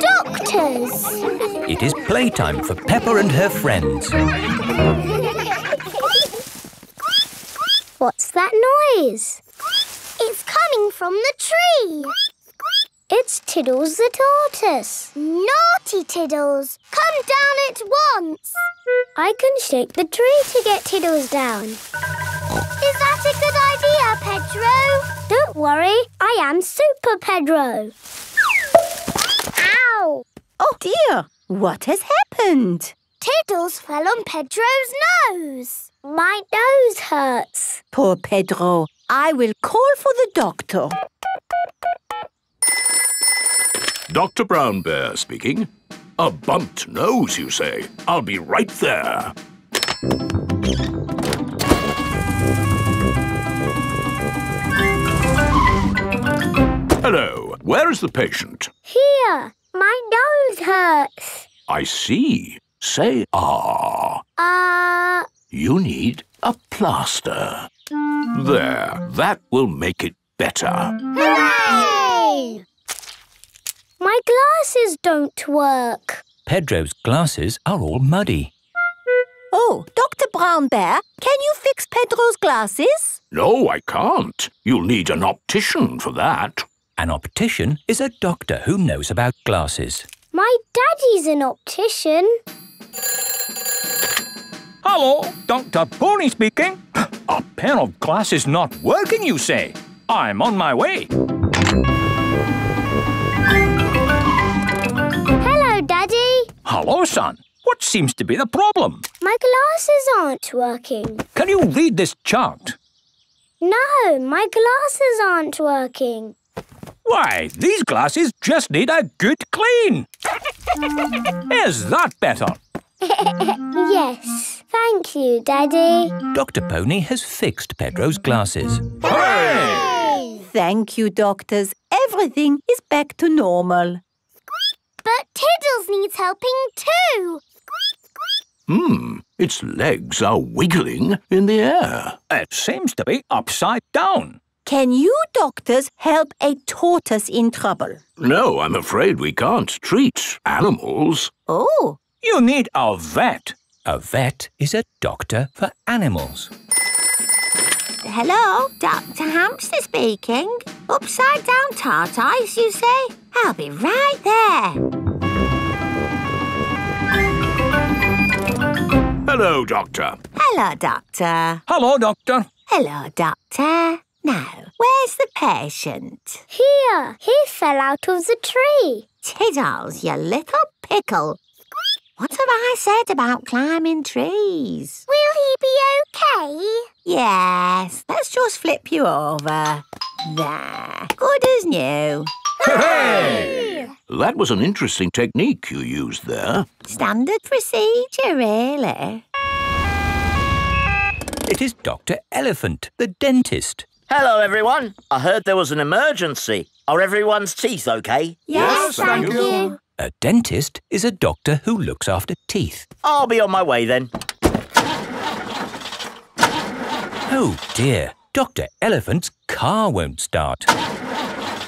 Doctors! It is playtime for Peppa and her friends. What's that noise? It's coming from the tree. It's Tiddles the tortoise. Naughty Tiddles! Come down at once! I can shake the tree to get Tiddles down. Is that a good idea, Pedro? Don't worry, I am Super Pedro. Ow! Oh dear, what has happened? Tiddles fell on Pedro's nose. My nose hurts. Poor Pedro. I will call for the doctor. Dr. Brown Bear speaking. A bumped nose, you say? I'll be right there. Hello, where is the patient? Here, my nose hurts. I see. Say ah. Ah. Uh, You need a plaster. There, that will make it better. hooray! My glasses don't work. Pedro's glasses are all muddy. Oh, Dr. Brown Bear, can you fix Pedro's glasses? No, I can't. You'll need an optician for that. An optician is a doctor who knows about glasses. My daddy's an optician. Hello, Dr. Pony speaking. A pair of glasses not working, you say? I'm on my way. Hello, Daddy. Hello, son. What seems to be the problem? My glasses aren't working. Can you read this chart? No, my glasses aren't working. Why, these glasses just need a good clean. Is that better? yes. Thank you, Daddy. Dr. Pony has fixed Pedro's glasses. Hooray! Thank you, doctors. Everything is back to normal. But Tiddles needs helping too. Hmm, its legs are wiggling in the air. It seems to be upside down. Can you doctors help a tortoise in trouble? No, I'm afraid we can't treat animals. Oh, You need a vet. A vet is a doctor for animals. hello, Dr. Hamster speaking. Upside down tortoise, you say? I'll be right there. Hello, Doctor. Hello, Doctor. Hello, doctor. Hello, Doctor. Now, where's the patient? Here, he fell out of the tree. Tiddles, you little pickle. What have I said about climbing trees? Will he be okay? Yes, let's just flip you over. There, good as new. Hooray! That was an interesting technique you used there. Standard procedure, really. It is Dr. Elephant, the dentist. Hello, everyone. I heard there was an emergency. Are everyone's teeth okay? Yes, thank you. A dentist is a doctor who looks after teeth. I'll be on my way then. Oh dear, Dr. Elephant's car won't start.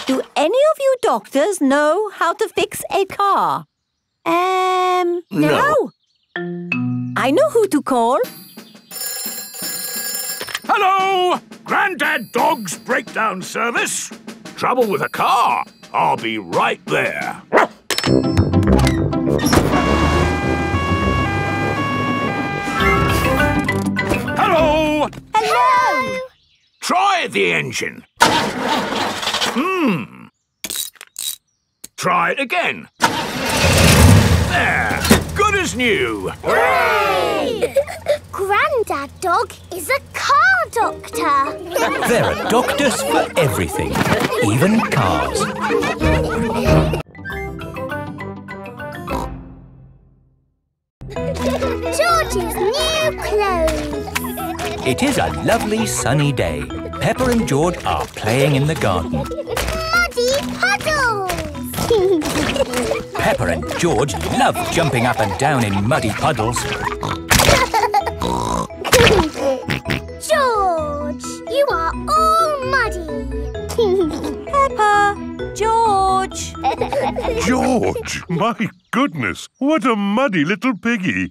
Do any of you doctors know how to fix a car? Um, No. I know who to call. Hello! Grandad Dog's breakdown service. Trouble with a car. I'll be right there. Hello! Hello. Try the engine. Hmm. Try it again. There. Good as new. Grandad Dog is a car doctor. There are doctors for everything, even cars. George's new clothes. It is a lovely sunny day. Peppa and George are playing in the garden. Muddy puddles. Peppa and George love jumping up and down in muddy puddles. George, you are all muddy. Peppa, George. George, my goodness, what a muddy little piggy.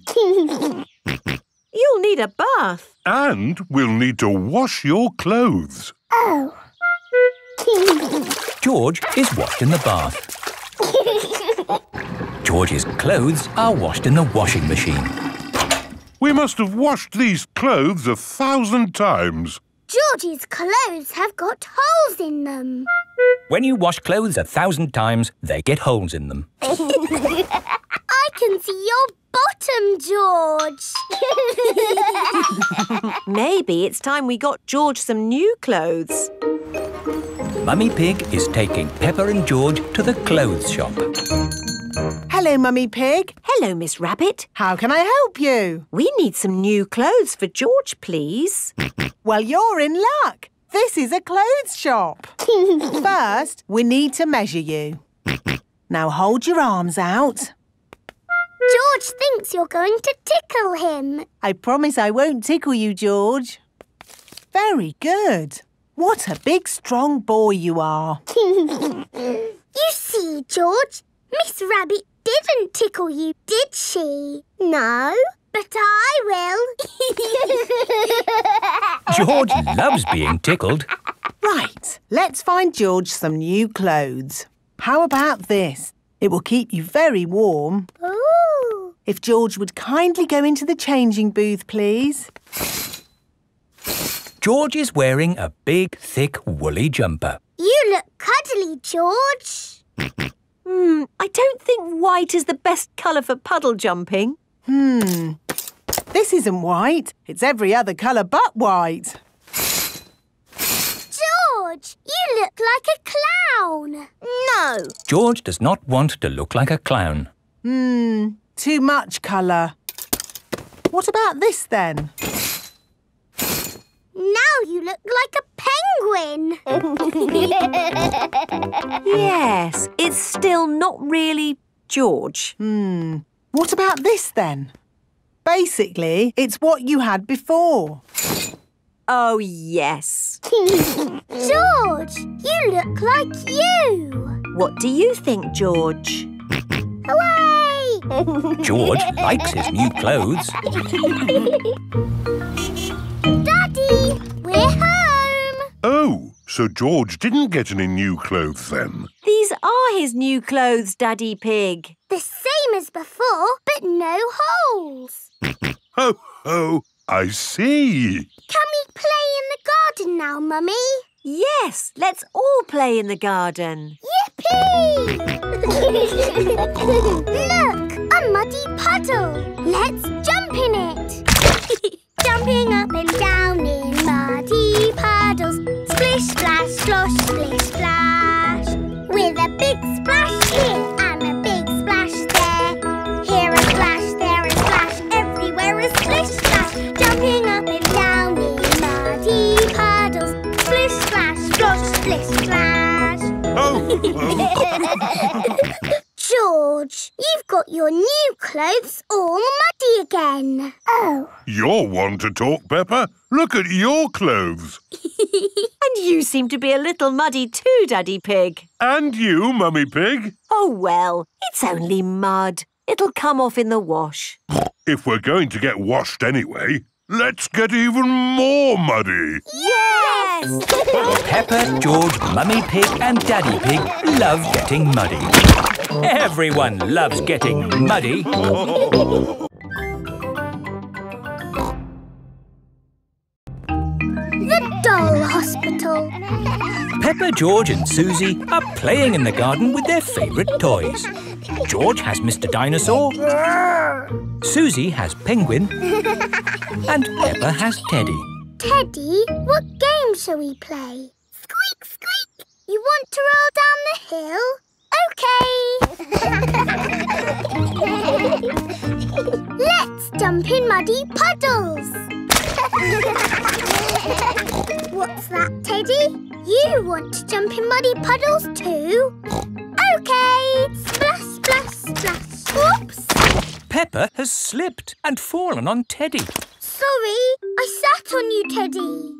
You'll need a bath. And we'll need to wash your clothes. Oh. George is washed in the bath. Oh. George's clothes are washed in the washing machine. We must have washed these clothes a thousand times. George's clothes have got holes in them. When you wash clothes a thousand times, they get holes in them. I can see your bottom, George. Maybe it's time we got George some new clothes. Mummy Pig is taking Peppa and George to the clothes shop. Hello, Mummy Pig. Hello, Miss Rabbit. How can I help you? We need some new clothes for George, please. Well, you're in luck. This is a clothes shop. First, we need to measure you. Now hold your arms out. George thinks you're going to tickle him. I promise I won't tickle you, George. Very good. What a big, strong boy you are. You see, George, Miss Rabbit didn't tickle you, did she? No, but I will. George loves being tickled. Right, let's find George some new clothes. How about this? It will keep you very warm. Ooh. If George would kindly go into the changing booth, please. George is wearing a big, thick, woolly jumper. You look cuddly, George. Hmm, I don't think white is the best colour for puddle jumping. Hmm. This isn't white. It's every other colour but white. George, you look like a clown. No. George does not want to look like a clown. Hmm. Too much colour. What about this then? Now you look like a penguin. Yes, it's still not really George. Hmm. What about this then? Basically, it's what you had before. Oh, yes. George, you look like you. What do you think, George? Hooray! George likes his new clothes. Daddy, we're home. Oh, so George didn't get any new clothes then? These are his new clothes, Daddy Pig. The same as before, but no holes. Ho, ho, I see. Can we play in the garden now, Mummy? Yes, let's all play in the garden. Yippee! Look, a muddy puddle. Let's jump in it. Jumping up and down George, you've got your new clothes all muddy again. Oh. You're one to talk, Peppa. Look at your clothes. And you seem to be a little muddy too, Daddy Pig. And you, Mummy Pig. Oh, well, it's only mud. It'll come off in the wash. If we're going to get washed anyway, let's get even more muddy. Yes! Peppa, George, Mummy Pig and Daddy Pig love getting muddy. Everyone loves getting muddy. The doll hospital. Peppa, George and Suzy are playing in the garden with their favourite toys. George has Mr Dinosaur, Suzy has Penguin and Peppa has Teddy. Teddy, what game shall we play? Squeak, squeak. You want to roll down the hill? OK. Let's jump in muddy puddles. What's that, Teddy? You want to jump in muddy puddles too? OK. Splash, splash, splash. Whoops. Peppa has slipped and fallen on Teddy. Sorry, I sat on you, Teddy.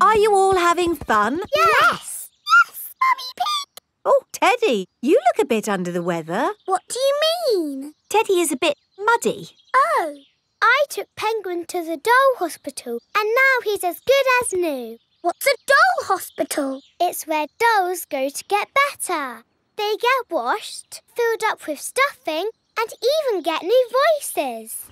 Are you all having fun? Yes. Yes, Mummy Pig. Oh, Teddy, you look a bit under the weather. What do you mean? Teddy is a bit muddy. Oh, I took Penguin to the doll hospital and now he's as good as new. What's a doll hospital? It's where dolls go to get better. They get washed, filled up with stuffing, and even get new voices.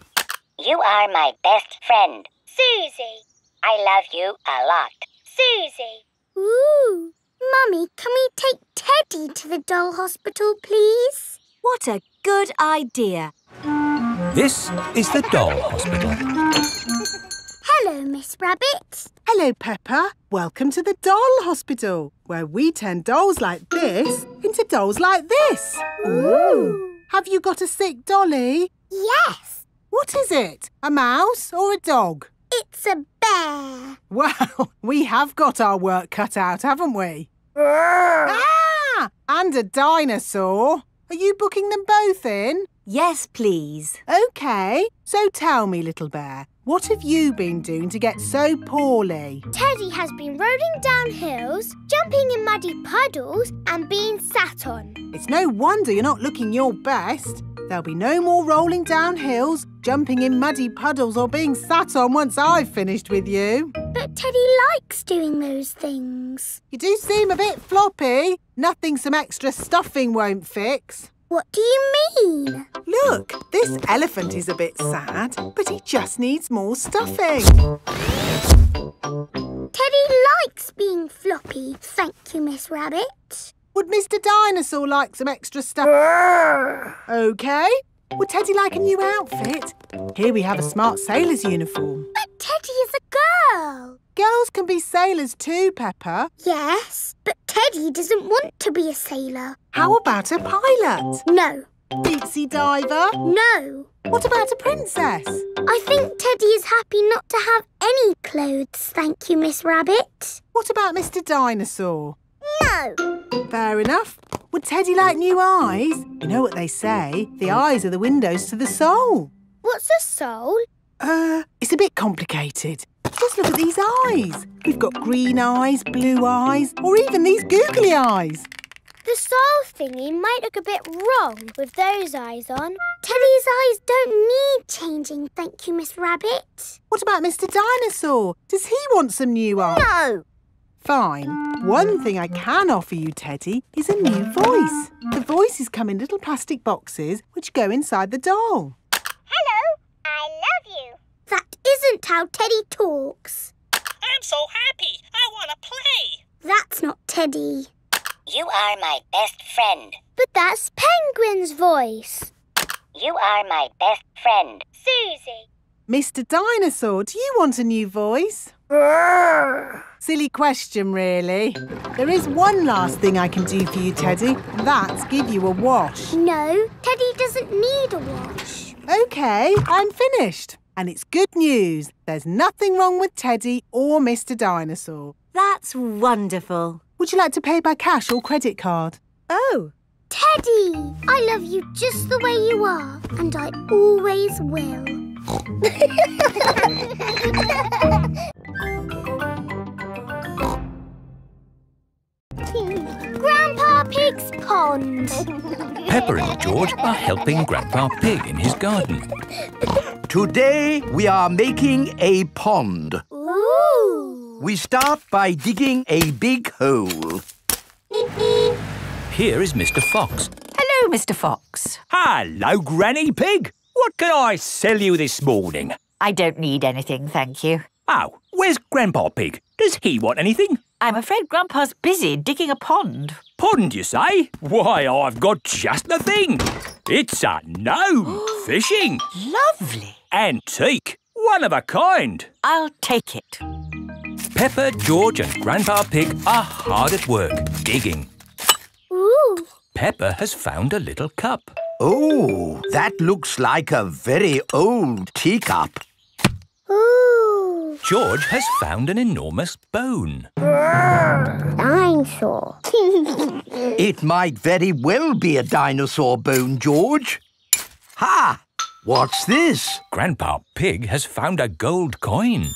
You are my best friend. Suzy. I love you a lot. Suzy. Ooh. Mummy, can we take Teddy to the doll hospital, please? What a good idea. This is the doll hospital. Hello, Miss Rabbit. Hello, Peppa. Welcome to the doll hospital, where we turn dolls like this into dolls like this. Ooh. Have you got a sick dolly? Yes, What is it? A mouse or a dog? it's a bear. Well, we have got our work cut out, haven't we? Ah! And a dinosaur. Are you booking them both in? Yes, please. OK. So tell me, little bear, what have you been doing to get so poorly? Teddy has been rolling down hills, jumping in muddy puddles, and being sat on. It's no wonder you're not looking your best. There'll be no more rolling down hills, jumping in muddy puddles, or being sat on once I've finished with you. But Teddy likes doing those things. You do seem a bit floppy. Nothing some extra stuffing won't fix. What do you mean? Look, this elephant is a bit sad, but he just needs more stuffing. Teddy likes being floppy, thank you, Miss Rabbit. Would Mr. Dinosaur like some extra stuff? OK. Would Teddy like a new outfit? Here we have a smart sailor's uniform. But Teddy is a girl. Girls can be sailors too, Peppa. Yes, but Teddy doesn't want to be a sailor. How about a pilot? No, Deep sea diver? no. What about a princess? I think Teddy is happy not to have any clothes, thank you, Miss Rabbit. What about Mr. Dinosaur? No. Fair enough. Would Teddy like new eyes? You know what they say, the eyes are the windows to the soul. What's a soul? Uh, it's a bit complicated. Just look at these eyes. We've got green eyes, blue eyes, or even these googly eyes. The soul thingy might look a bit wrong with those eyes on. Teddy's eyes don't need changing, thank you, Miss Rabbit. What about Mr. Dinosaur? Does he want some new eyes? No. Fine. One thing I can offer you, Teddy, is a new voice. The voices come in little plastic boxes which go inside the doll. Hello, I love you. That isn't how Teddy talks. I'm so happy. I want to play. That's not Teddy. You are my best friend. But that's Penguin's voice. You are my best friend. Suzy. Mr. Dinosaur, do you want a new voice? Silly question, really. There is one last thing I can do for you, Teddy. That's give you a wash. No, Teddy doesn't need a wash. OK, I'm finished. And it's good news. There's nothing wrong with Teddy or Mr. Dinosaur. That's wonderful. Would you like to pay by cash or credit card? Oh, Teddy, I love you just the way you are, and I always will. Grandpa Pig's pond. Peppa and George are helping Grandpa Pig in his garden. Today we are making a pond. Ooh. We start by digging a big hole. Here is Mr. Fox. hello, Mr. Fox. Hello, Granny Pig. What can I sell you this morning? I don't need anything, thank you. Oh, where's Grandpa Pig? Does he want anything? I'm afraid Grandpa's busy digging a pond. Pond, you say? Why, I've got just the thing. It's a gnome fishing. Lovely. Antique. One of a kind. I'll take it. Peppa, George and Grandpa Pig are hard at work, digging. Ooh. Peppa has found a little cup. Oh, that looks like a very old teacup. Ooh. George has found an enormous bone. Dinosaur. It might very well be a dinosaur bone, George. Ha! What's this? Grandpa Pig has found a gold coin.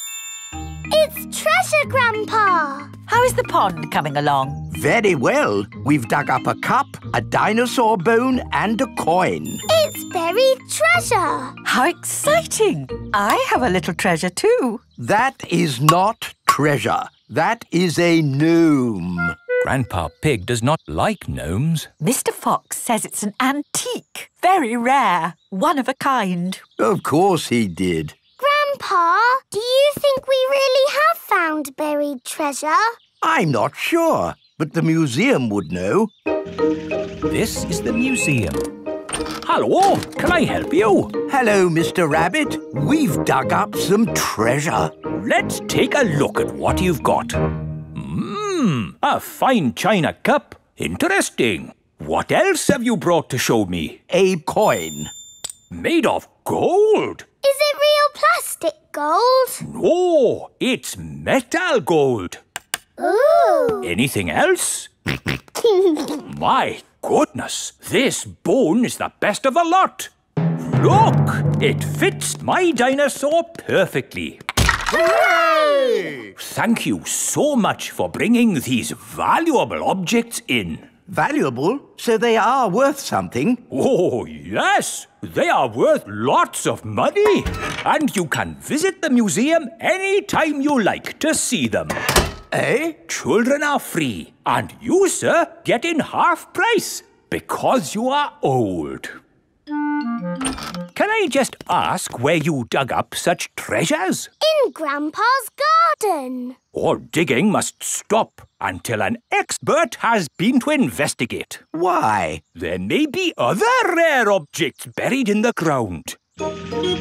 It's treasure, Grandpa. How is the pond coming along? Very well. We've dug up a cup, a dinosaur bone, and a coin. It's buried treasure. How exciting! I have a little treasure too. That is not treasure. That is a gnome. Grandpa Pig does not like gnomes. Mr. Fox says it's an antique, very rare, one of a kind. Of course he did. Grandpa, do you think we really have found buried treasure? I'm not sure, but the museum would know. This is the museum. Hello, can I help you? Hello, Mr. Rabbit. We've dug up some treasure. Let's take a look at what you've got. Mmm, a fine china cup. Interesting. What else have you brought to show me? A coin. Made of gold. Is it real plastic gold? No, it's metal gold. Ooh. Anything else? My goodness, this bone is the best of the lot. Look, it fits my dinosaur perfectly. Hooray! Thank you so much for bringing these valuable objects in. Valuable, so they are worth something. Oh, yes, they are worth lots of money. And you can visit the museum any time you like to see them. Eh? Children are free, and you, sir, get in half price because you are old. Can I just ask where you dug up such treasures? In Grandpa's garden. All digging must stop until an expert has been to investigate. Why? There may be other rare objects buried in the ground. Granny,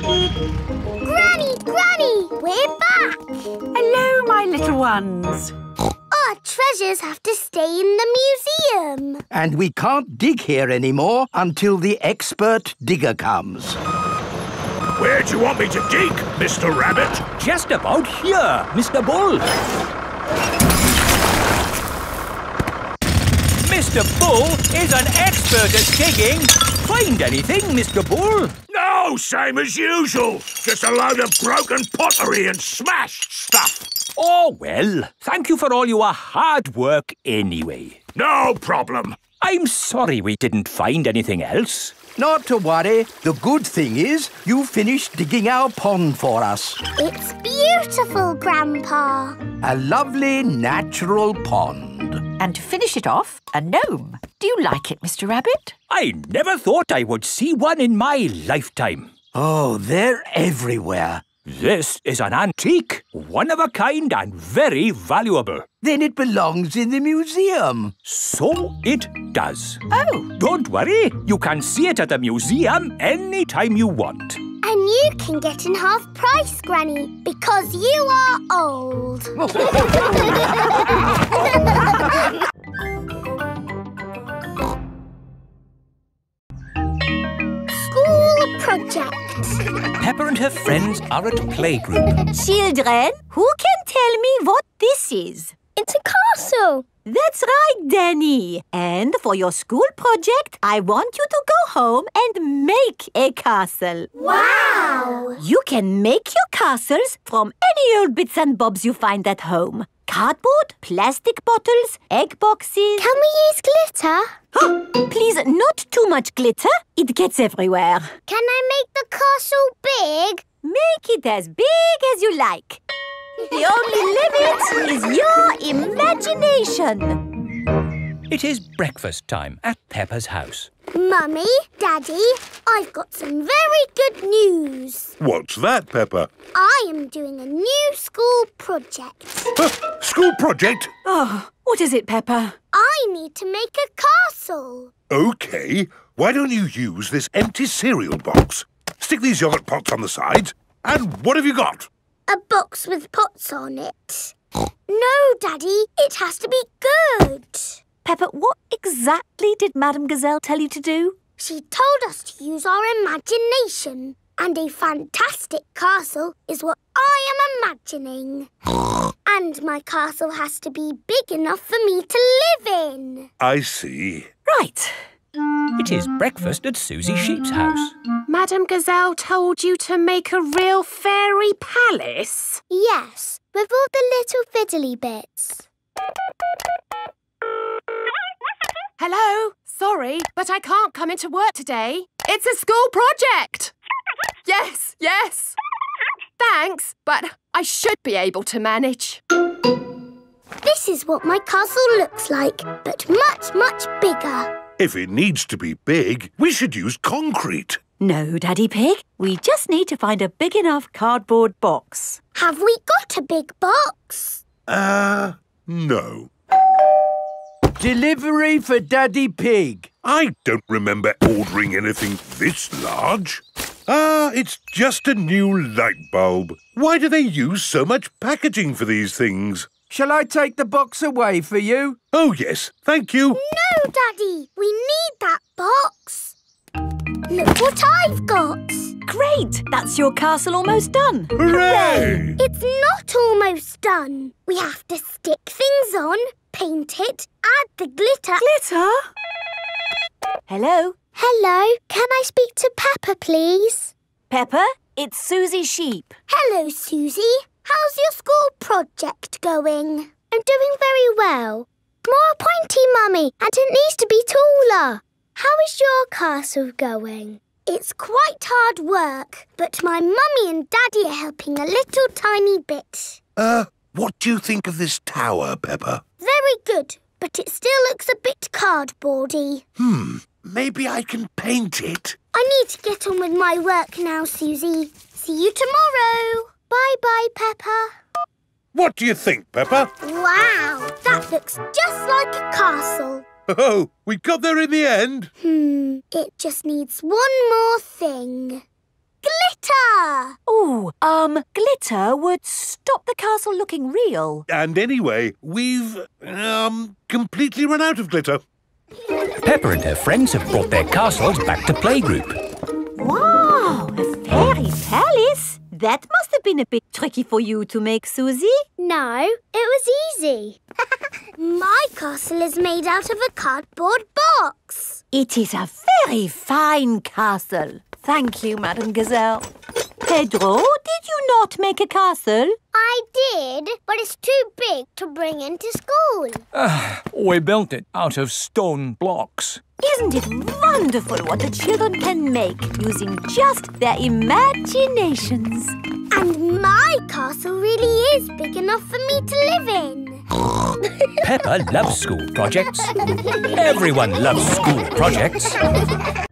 Granny, we're back. Hello, my little ones. Our treasures have to stay in the museum. And we can't dig here anymore until the expert digger comes. Where do you want me to dig, Mr. Rabbit? Just about here, Mr. Bull. Mr. Bull is an expert at digging. Find anything, Mr. Bull? No, same as usual. Just a load of broken pottery and smashed stuff. Oh, well, thank you for all your hard work anyway. No problem. I'm sorry we didn't find anything else. Not to worry. The good thing is you finished digging our pond for us. It's beautiful, Grandpa. A lovely natural pond. And to finish it off, a gnome. Do you like it, Mr. Rabbit? I never thought I would see one in my lifetime. Oh, they're everywhere. This is an antique, one of a kind and very valuable. Then it belongs in the museum. So it does. Oh. Don't worry, you can see it at the museum any time you want. And you can get in half price, Granny, because you are old. Pepper and her friends are at playgroup. Children, who can tell me what this is? It's a castle. That's right, Danny. And for your school project, I want you to go home and make a castle. Wow! You can make your castles from any old bits and bobs you find at home. Cardboard, plastic bottles, egg boxes. Can we use glitter? Oh, Please, not too much glitter. It gets everywhere. Can I make the castle big? Make it as big as you like. The only limit is your imagination. It is breakfast time at Peppa's house. Mummy, Daddy, I've got some very good news. What's that, Peppa? I am doing a new school project. School project? Oh, what is it, Peppa? I need to make a castle. OK. Why don't you use this empty cereal box? Stick these yogurt pots on the sides. And what have you got? A box with pots on it. No, Daddy, it has to be good. Peppa, what exactly did Madame Gazelle tell you to do? She told us to use our imagination. And a fantastic castle is what I am imagining. and my castle has to be big enough for me to live in. I see. Right. It is breakfast at Suzy Sheep's house. Madame Gazelle told you to make a real fairy palace? Yes, with all the little fiddly bits. Hello? Sorry, but I can't come into work today. It's a school project. Yes, yes. Thanks, but I should be able to manage. This is what my castle looks like, but much, much bigger. If it needs to be big, we should use concrete. No, Daddy Pig. We just need to find a big enough cardboard box. Have we got a big box? Uh, no. Delivery for Daddy Pig. I don't remember ordering anything this large. Ah, it's just a new light bulb. Why do they use so much packaging for these things? Shall I take the box away for you? Oh, yes, thank you. No, Daddy. We need that box. Look what I've got. Great! That's your castle almost done. Hooray! It's not almost done. We have to stick things on, paint it, add the glitter. Glitter? Hello? Hello, can I speak to Peppa, please? Peppa, it's Suzy Sheep. Hello, Suzy. How's your school project going? I'm doing very well. More pointy, Mummy, and it needs to be taller. How is your castle going? It's quite hard work, but my mummy and daddy are helping a little tiny bit. Uh, what do you think of this tower, Peppa? Very good, but it still looks a bit cardboardy. Hmm, maybe I can paint it. I need to get on with my work now, Suzy. See you tomorrow. Bye-bye, Peppa. What do you think, Peppa? Wow, that looks just like a castle. Oh, we got there in the end. Hmm, it just needs one more thing. Glitter! Oh, um, glitter would stop the castle looking real. And anyway, we've, um, completely run out of glitter. Peppa and her friends have brought their castles back to playgroup. Wow, a fairy palace? That must have been a bit tricky for you to make, Suzy. No, it was easy. My castle is made out of a cardboard box. It is a very fine castle. Thank you, Madame Gazelle. Pedro, did you not make a castle? I did, but it's too big to bring into school. Ah, we built it out of stone blocks. Isn't it wonderful what the children can make using just their imaginations? And my castle really is big enough for me to live in. Peppa loves school projects. Everyone loves school projects. The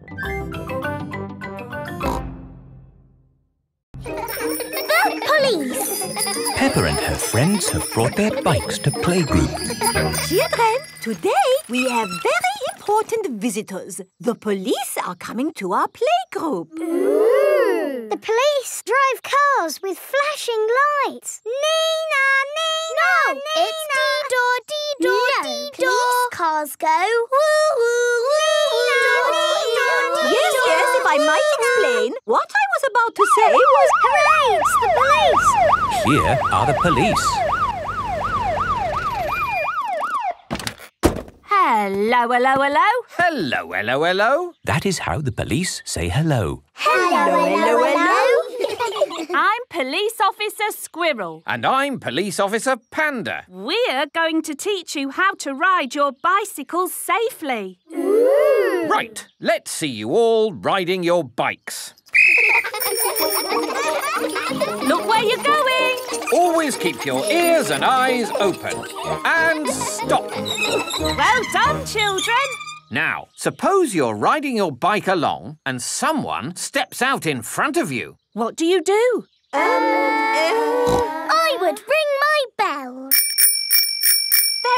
police! Peppa and her friends have brought their bikes to playgroup. Children, today we have very important visitors. The police are coming to our playgroup. The police drive cars with flashing lights. Nina, Nina, no, it's dee-door, dee-door, no, dee-door. police cars go woo, woo, woo, Nina, Yes, yes, if I might explain, what I was about to say was... Hooray, it's the police! Here are the police. Hello, hello, hello. Hello, hello, hello. That is how the police say hello. Hello, hello, hello. I'm Police Officer Squirrel. And I'm Police Officer Panda. We're going to teach you how to ride your bicycles safely. Right, let's see you all riding your bikes. Look where you're going. Always keep your ears and eyes open. And stop. Well done, children. Now, suppose you're riding your bike along and someone steps out in front of you. What do you do? I would ring my bell.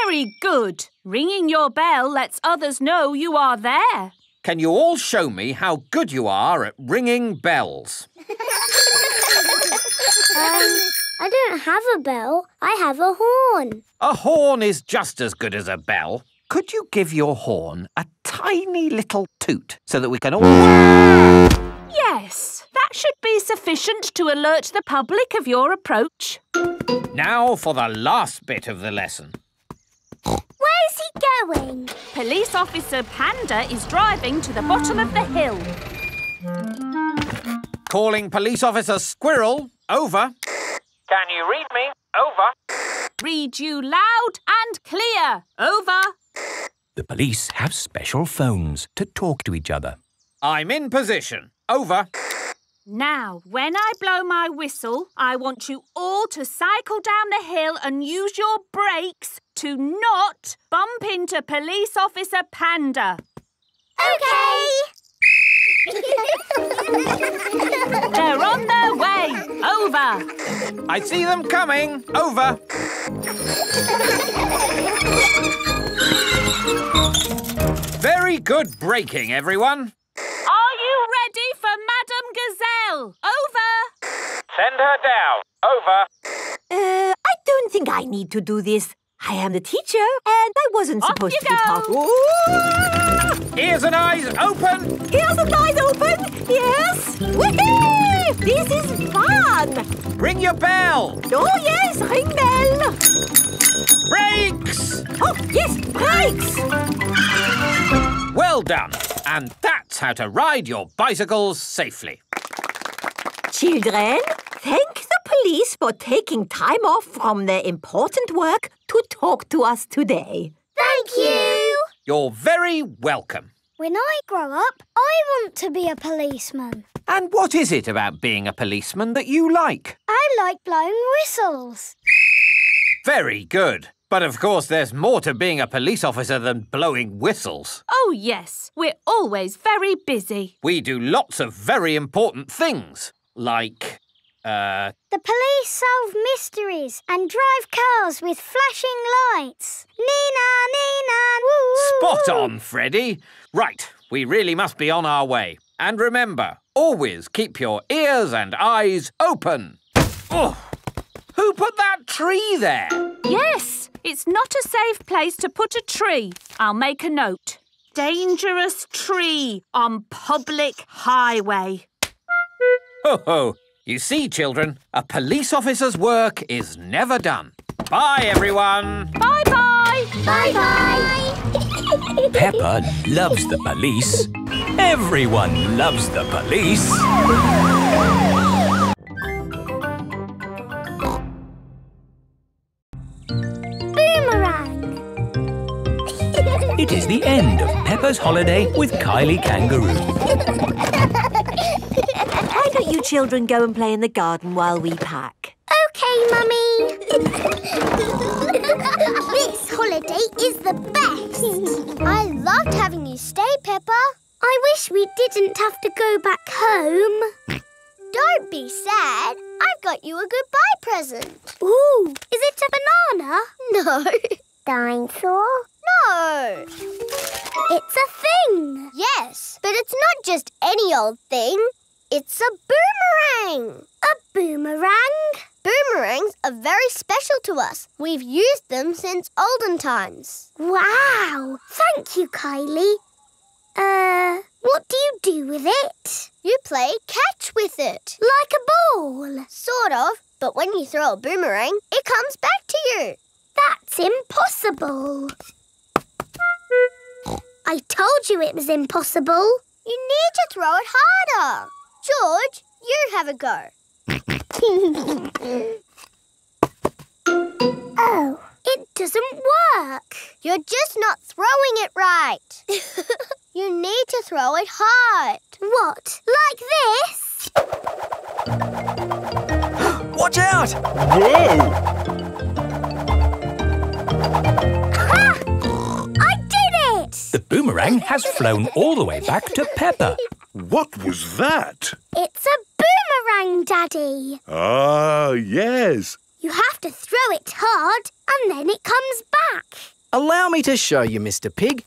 Very good. Ringing your bell lets others know you are there. Can you all show me how good you are at ringing bells? Um, I don't have a bell. I have a horn. A horn is just as good as a bell. Could you give your horn a tiny little toot so that we can all... Yes, that should be sufficient to alert the public of your approach. Now for the last bit of the lesson. Where's he going? Police Officer Panda is driving to the bottom of the hill. Calling Police Officer Squirrel. Over. Can you read me? Over. Read you loud and Clear. Over. The police have special phones to talk to each other. I'm in position. Over. Now, when I blow my whistle, I want you all to cycle down the hill and use your brakes to not bump into Police Officer Panda. OK! They're on their way. Over. I see them coming. Over. Very good braking, everyone. Are you ready for Madame Gazelle? Over. Send her down. Over. Uh, I don't think I need to do this. I am the teacher, and I wasn't Off supposed you to be part. go. Ooh! Ears and eyes open. Ears and eyes open. Yes. Woohoo! This is fun. Ring your bell. Oh yes, ring bell. Brakes. Oh yes, brakes. Well done. And that's how to ride your bicycles safely. Children, thank the police for taking time off from their important work to talk to us today. Thank you! You're very welcome. When I grow up, I want to be a policeman. And what is it about being a policeman that you like? I like blowing whistles. Very good. But of course, there's more to being a police officer than blowing whistles. Oh, yes. We're always very busy. We do lots of very important things, like, uh, The police solve mysteries and drive cars with flashing lights. Nina, Nina, woo! spot on, Freddy. Right, we really must be on our way. And remember, always keep your ears and eyes open. Oh, who put that tree there? Yes, it's not a safe place to put a tree. I'll make a note. Dangerous tree on public highway. Ho ho! You see, children, a police officer's work is never done. Bye, everyone. Bye bye. Bye bye! Peppa loves the police. Everyone loves the police. Boomerang! It is the end of Peppa's holiday with Kylie Kangaroo. Why don't you children go and play in the garden while we pack? OK, Mummy. this holiday is the best. I loved having you stay, Peppa. I wish we didn't have to go back home. Don't be sad. I've got you a goodbye present. Ooh, is it a banana? No. Dinosaur? No. It's a thing. Yes, but it's not just any old thing. It's a boomerang. A boomerang? Boomerangs are very special to us. We've used them since olden times. Wow. Thank you, Kylie. Uh, what do you do with it? You play catch with it. Like a ball? Sort of, but when you throw a boomerang, it comes back to you. That's impossible. I told you it was impossible. You need to throw it harder. George, you have a go. oh, it doesn't work. You're just not throwing it right. you need to throw it hard. What, like this? Watch out! Whoa! I did it! The boomerang has flown all the way back to Peppa. What was that? It's a boomerang, Daddy. Ah, yes. You have to throw it hard and then it comes back. Allow me to show you, Mr. Pig.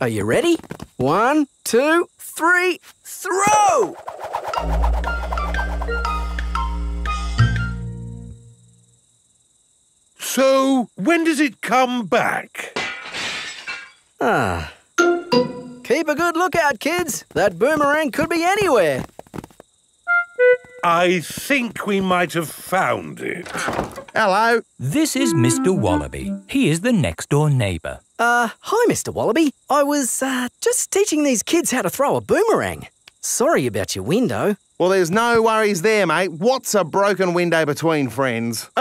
Are you ready? One, two, three, throw! So, when does it come back? Ah. Keep a good lookout, kids. That boomerang could be anywhere. I think we might have found it. Hello. This is Mr. Wallaby. He is the next door neighbour. Uh, hi, Mr. Wallaby. I was uh, just teaching these kids how to throw a boomerang. Sorry about your window. Well, there's no worries there, mate. What's a broken window between friends?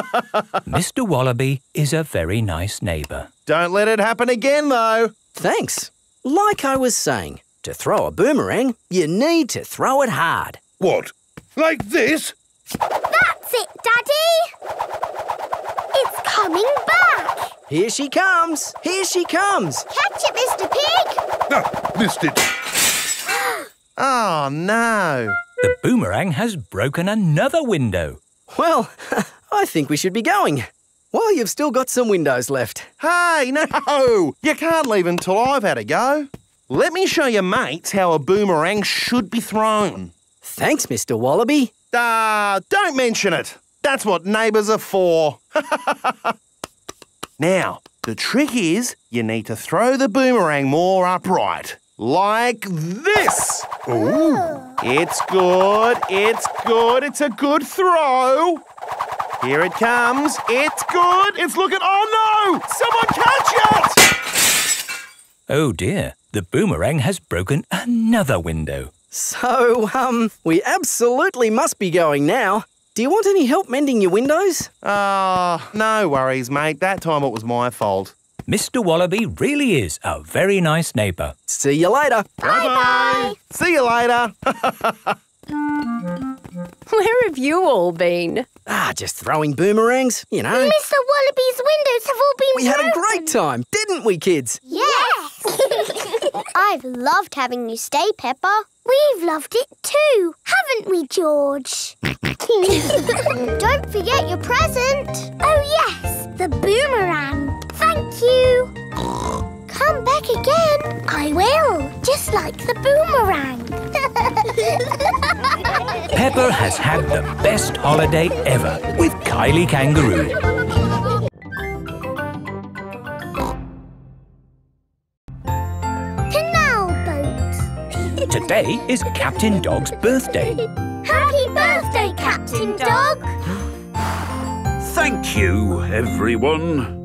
Mr. Wallaby is a very nice neighbour. Don't let it happen again, though. Thanks. Like I was saying, to throw a boomerang, you need to throw it hard. What? Like this? That's it, Daddy! It's coming back! Here she comes! Here she comes! Catch it, Mr. Pig! Ah, missed it. Oh, no. The boomerang has broken another window. Well, I think we should be going. Well, you've still got some windows left. Hey, no! You can't leave until I've had a go. Let me show your mates how a boomerang should be thrown. Thanks, Mr. Wallaby. Ah, don't mention it. That's what neighbours are for. now, the trick is you need to throw the boomerang more upright. Like this. Ooh. It's good. It's good. It's a good throw. Here it comes. It's good. It's looking. Oh no! Someone catch it! Oh dear, the boomerang has broken another window. So, um, we absolutely must be going now. Do you want any help mending your windows? Ah, no worries, mate. That time it was my fault. Mr. Wallaby really is a very nice neighbour. See you later. Bye-bye. See you later. Where have you all been? Ah, just throwing boomerangs, you know. Mr. Wallaby's windows have all been We had a great time, didn't we, kids? Yes! I've loved having you stay, Peppa. We've loved it too, haven't we, George? Don't forget your present. Oh, yes, the boomerang. Thank you. Come back again. I will, just like the boomerang. Peppa has had the best holiday ever with Kylie Kangaroo. Canal boat. Today is Captain Dog's birthday. Happy birthday, Captain Dog. Thank you, everyone.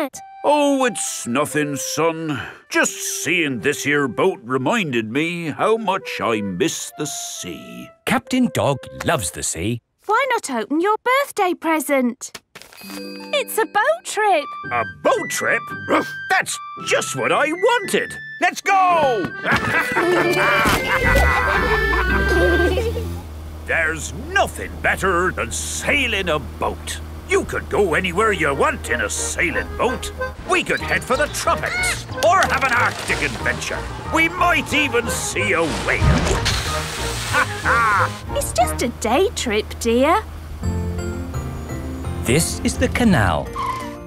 Daddy, you look sad. Oh, it's nothing, son. Just seeing this here boat reminded me how much I miss the sea. Captain Dog loves the sea. Why not open your birthday present? It's a boat trip. A boat trip? That's just what I wanted. Let's go! There's nothing better than sailing a boat. You could go anywhere you want in a sailing boat. We could head for the tropics or have an Arctic adventure. We might even see a whale. It's just a day trip, dear. This is the canal.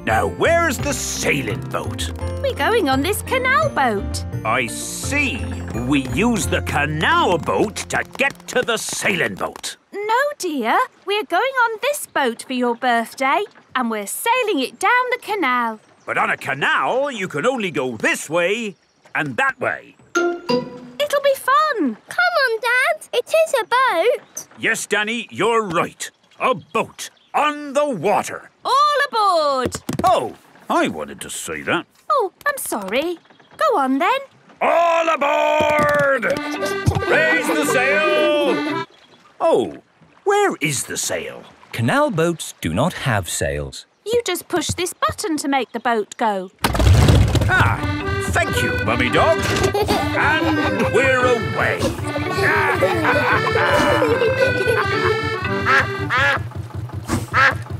Now, where's the sailing boat? We're going on this canal boat. I see. We use the canal boat to get to the sailing boat. No, dear. We're going on this boat for your birthday, and we're sailing it down the canal. But on a canal, you can only go this way and that way. It'll be fun. Come on, Dad. It is a boat. Yes, Danny, you're right. A boat on the water. All aboard. Oh, I wanted to say that. Oh, I'm sorry. Go on then. All aboard! Raise the sail! Oh, where is the sail? Canal boats do not have sails. You just push this button to make the boat go. Ah, thank you, Mummy Dog. and we're away.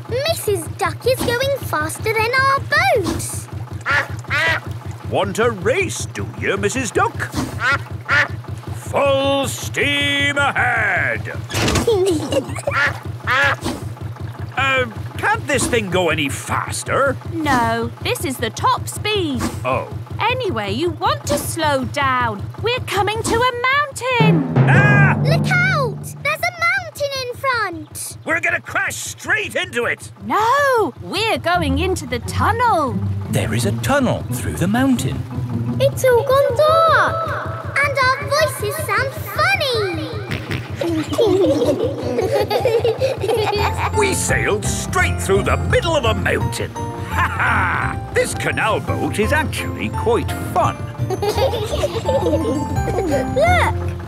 Mrs. Duck is going faster than our boat. Want a race, do you, Mrs. Duck? Full steam ahead! Uh, can't this thing go any faster? No, this is the top speed. Oh. Anyway, you want to slow down. We're coming to a mountain. Ah! Look out! There's a mountain in front. We're gonna crash straight into it! No, we're going into the tunnel. There is a tunnel through the mountain. It's all gone dark. And our voices sound funny. We sailed straight through the middle of a mountain. Ha ha! This canal boat is actually quite fun. Look,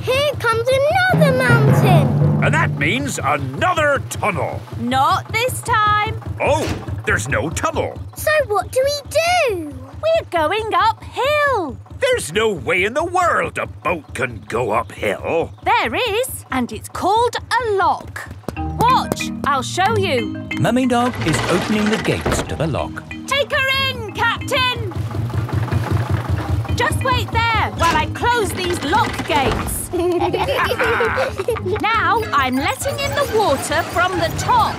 Here comes another mountain. And that means another tunnel. Not this time. Oh, there's no tunnel. So what do we do? We're going uphill. There's no way in the world a boat can go uphill. There is, and it's called a lock. Watch, I'll show you. Mummy Dog is opening the gates to the lock. Take her in, Captain. Just wait there while I close these lock gates. now I'm letting in the water from the top.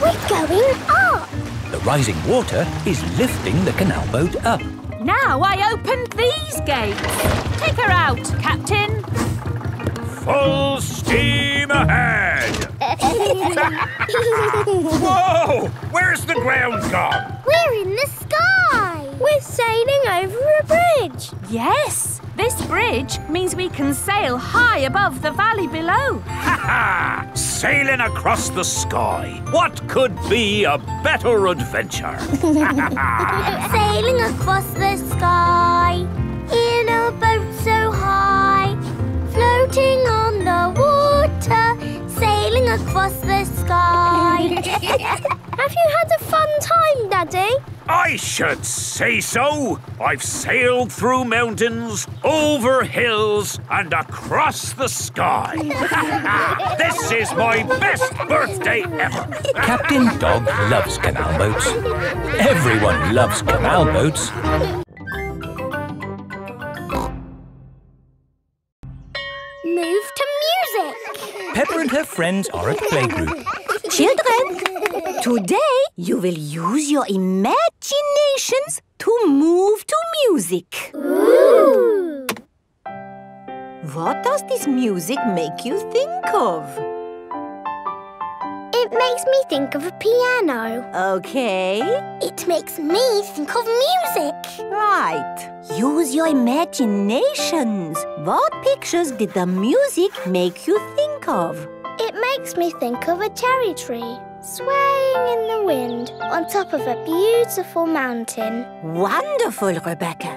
We're going up. The rising water is lifting the canal boat up. Now I opened these gates. Take her out, Captain. Full steam ahead. Whoa! Where's the ground gone? We're in the sky. We're sailing over a bridge. Yes, this bridge means we can sail high above the valley below. Ha ha! Sailing across the sky. What could be a better adventure? Sailing across the sky in a boat so high, floating on the water, sailing across the sky. Have you had a fun time, Daddy? I should say so. I've sailed through mountains, over hills, and across the sky. this is my best birthday ever. Captain Dog loves canal boats. Everyone loves canal boats. Move to music. Peppa and her friends are at playgroup. Children, today you will use your imaginations to move to music. Ooh. What does this music make you think of? It makes me think of a piano. Okay. It makes me think of music. Right. Use your imaginations. What pictures did the music make you think of? It makes me think of a cherry tree swaying in the wind on top of a beautiful mountain. Wonderful, Rebecca.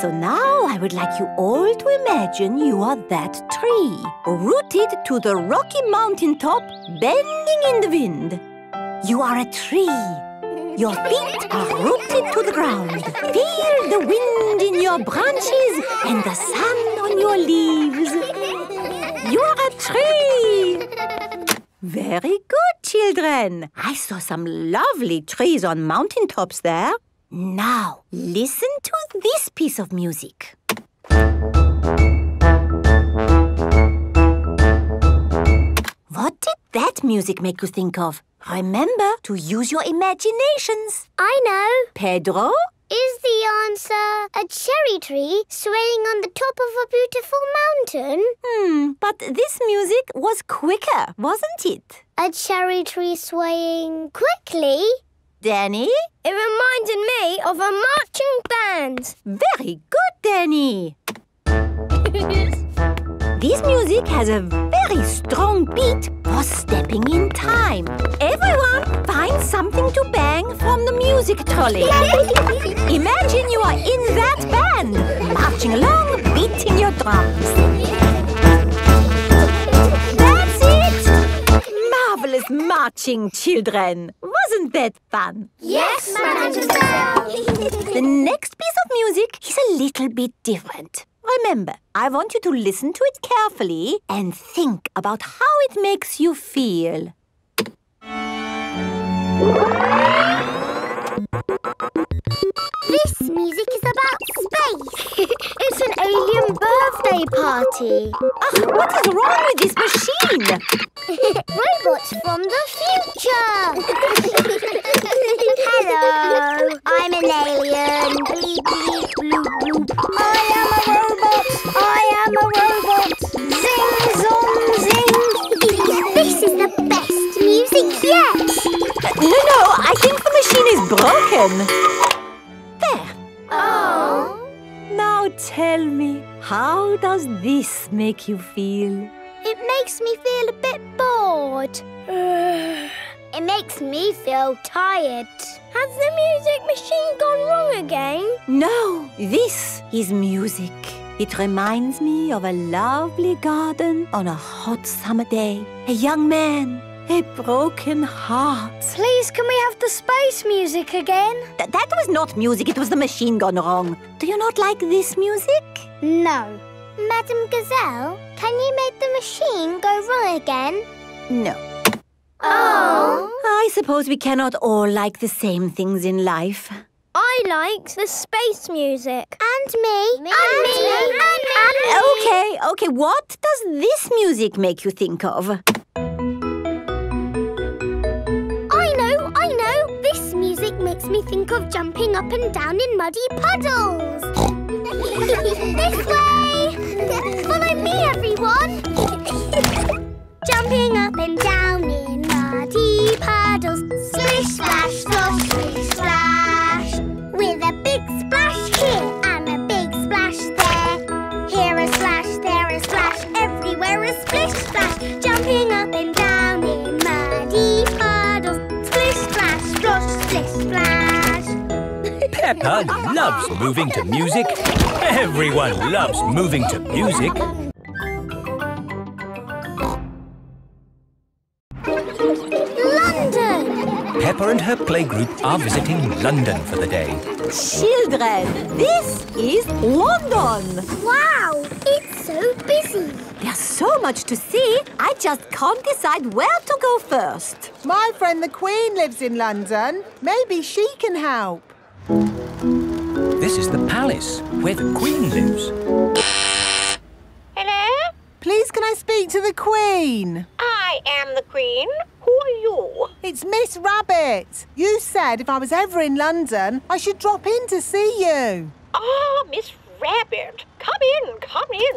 So now I would like you all to imagine you are that tree, rooted to the rocky mountain top, bending in the wind. You are a tree. Your feet are rooted to the ground. Feel the wind in your branches and the sun on your leaves. You are a tree. Very good, children. I saw some lovely trees on mountain tops there. Now, listen to this piece of music. What did that music make you think of? Remember to use your imaginations. I know. Pedro? Is the answer a cherry tree swaying on the top of a beautiful mountain? Hmm, but this music was quicker, wasn't it? A cherry tree swaying quickly? Danny? It reminded me of a marching band. Very good, Danny. this music has a very strong beat for stepping in time. Everyone find something to bang from the music trolley. Imagine you are in that band, marching along, beating your drums. Marvelous marching, children. Wasn't that fun? Yes, Madame Gazelle. The next piece of music is a little bit different. Remember, I want you to listen to it carefully and think about how it makes you feel. This music is about space. it's an alien birthday party. What is wrong with this machine? Robots from the future. Hello, I'm an alien. Bleep, bleep, bloop, bloop. I am a robot. I am a robot. Zing, zong, zing. this is the best music yet. No, no, I think the machine is broken. There. Oh. Now tell me, how does this make you feel? It makes me feel a bit bored. it makes me feel tired. Has the music machine gone wrong again? No, this is music. It reminds me of a lovely garden on a hot summer day. A young man, a broken heart. Please, can we have the space music again? Th- that was not music, it was the machine gone wrong. Do you not like this music? No. Madame Gazelle, can you make the machine go wrong again? No. Oh. I suppose we cannot all like the same things in life. I like the space music. And me. And me. And me. Okay, okay, what does this music make you think of? Me think of jumping up and down in muddy puddles. this way. Follow me, everyone. jumping up and down in muddy puddles. Splish, splash, slosh, splish, splash. Peppa loves moving to music. Everyone loves moving to music. London! Peppa and her playgroup are visiting London for the day. Children, this is London. Wow, it's so busy. There's so much to see, I just can't decide where to go first. My friend the Queen lives in London. Maybe she can help. This is the palace where the Queen lives. Hello? Please, can I speak to the Queen? I am the Queen. Who are you? It's Miss Rabbit. You said if I was ever in London, I should drop in to see you. Ah, Miss Rabbit. Come in, come in.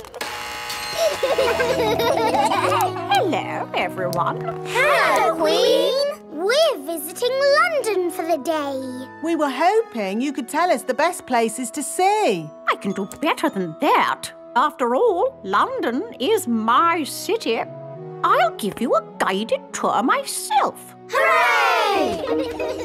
Hello, everyone. Hello, Queen. We're visiting London for the day. We were hoping you could tell us the best places to see. I can do better than that. After all, London is my city. I'll give you a guided tour myself. Hooray!